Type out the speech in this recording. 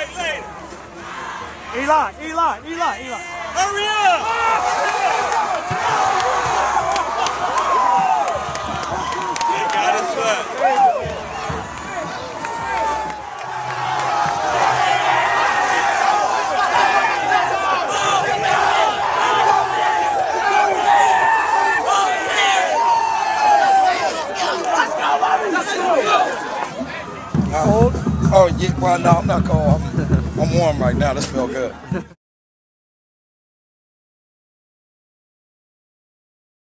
Eli, Eli, Eli, Eli. Hurry up! Oh, yeah, well, no, I'm not cold. I'm, I'm warm right now. This feel good.